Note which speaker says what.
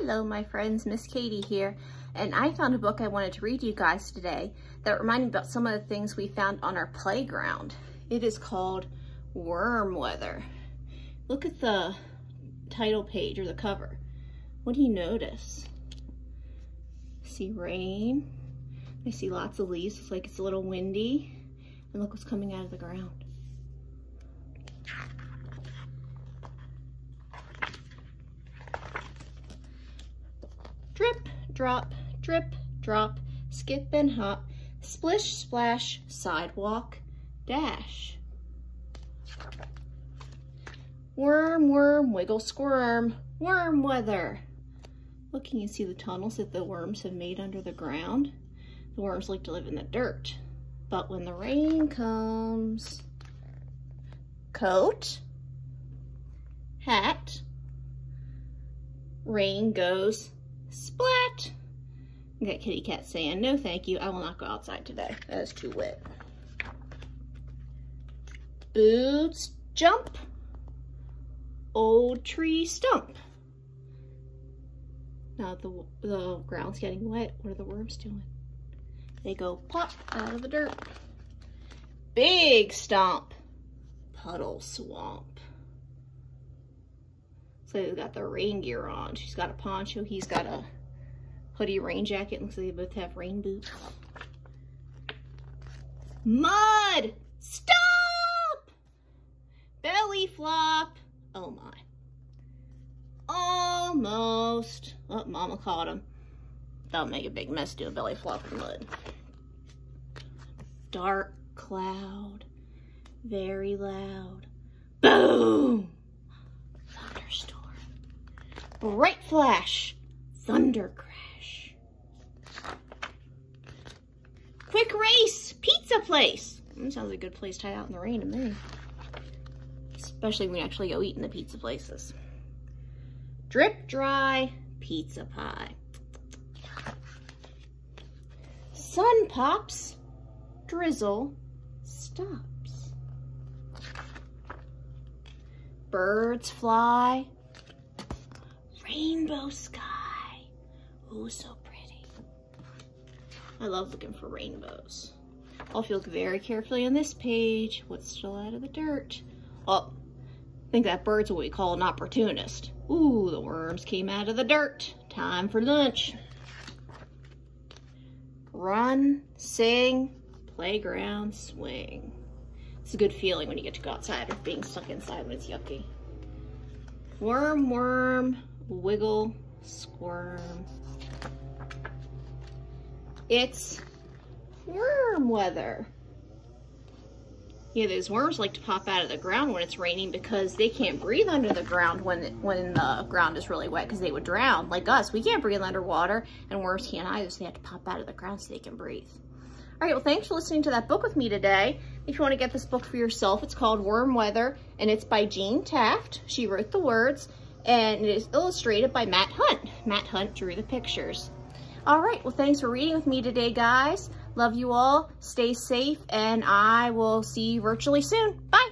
Speaker 1: Hello, my friends. Miss Katie here. And I found a book I wanted to read you guys today that reminded me about some of the things we found on our playground. It is called Worm Weather. Look at the title page or the cover. What do you notice? See rain. I see lots of leaves. It's like it's a little windy. And look what's coming out of the ground. Drip, drop, drip, drop, skip and hop, splish, splash, sidewalk, dash. Worm, worm, wiggle, squirm, worm weather. Look, you see the tunnels that the worms have made under the ground? The worms like to live in the dirt. But when the rain comes, coat, hat, rain goes Splat! Got kitty cat saying, no thank you, I will not go outside today. That is too wet. Boots jump. Old tree stump. Now the, the ground's getting wet. What are the worms doing? They go pop out of the dirt. Big stomp. Puddle swamp. So they've got the rain gear on. She's got a poncho. He's got a hoodie rain jacket. Looks like they both have rain boots. Mud! Stop! Belly flop. Oh my. Almost. Oh, mama caught him. That'll make a big mess do a belly flop in mud. Dark cloud. Very loud. Boom! Thunderstorm. Bright flash, thunder place. That sounds like a good place to hide out in the rain to me. Especially when we actually go eat in the pizza places. Drip dry pizza pie. Sun pops, drizzle stops. Birds fly, rainbow sky. Oh, so pretty. I love looking for rainbows. I'll look very carefully on this page, what's still out of the dirt? Oh, I think that bird's what we call an opportunist. Ooh, the worms came out of the dirt. Time for lunch. Run, sing, playground, swing. It's a good feeling when you get to go outside of being stuck inside when it's yucky. Worm, worm, wiggle, squirm. It's worm weather. Yeah, those worms like to pop out of the ground when it's raining because they can't breathe under the ground when when the ground is really wet because they would drown. Like us, we can't breathe underwater and worms can't either, so they have to pop out of the ground so they can breathe. All right, well, thanks for listening to that book with me today. If you want to get this book for yourself, it's called Worm Weather, and it's by Jean Taft. She wrote the words, and it is illustrated by Matt Hunt. Matt Hunt drew the pictures. All right, well, thanks for reading with me today, guys. Love you all. Stay safe, and I will see you virtually soon. Bye.